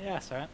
Yeah, that's.